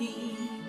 你。